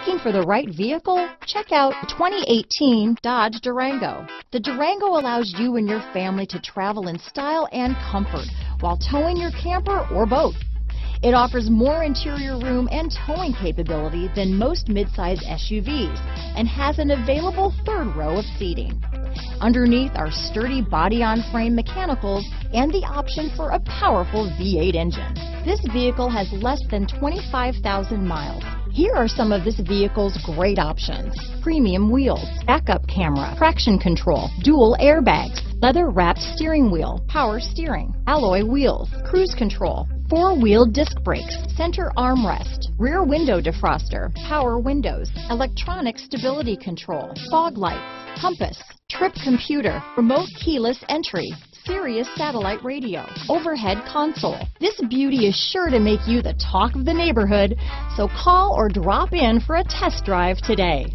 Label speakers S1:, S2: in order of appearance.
S1: Looking for the right vehicle? Check out 2018 Dodge Durango. The Durango allows you and your family to travel in style and comfort while towing your camper or boat. It offers more interior room and towing capability than most midsize SUVs and has an available third row of seating. Underneath are sturdy body-on-frame mechanicals and the option for a powerful V8 engine. This vehicle has less than 25,000 miles. Here are some of this vehicle's great options. Premium wheels, backup camera, traction control, dual airbags, leather wrapped steering wheel, power steering, alloy wheels, cruise control, four-wheel disc brakes, center armrest, rear window defroster, power windows, electronic stability control, fog lights, compass, trip computer, remote keyless entry, Sirius satellite radio, overhead console. This beauty is sure to make you the talk of the neighborhood, so call or drop in for a test drive today.